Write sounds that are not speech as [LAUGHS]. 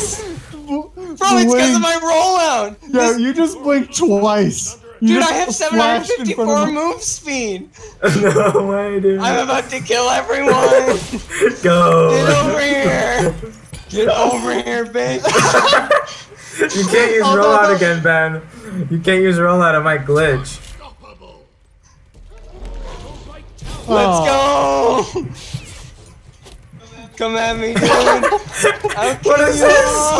Bro, it's because of my rollout. Yeah, This- you just blinked twice. You dude, I have flashed in front 754 [LAUGHS] move speed. [LAUGHS] no way, dude. I'm about to kill everyone. [LAUGHS] Go. Get over here. Get over here, bitch. you can't use rollout again, Ben. You can't use rollout. It might glitch. Let's go. Come at me, dude. I'll What is you this?